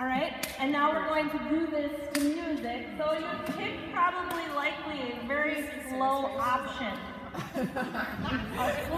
All right, and now we're going to do this to music. So you pick probably likely a very slow option.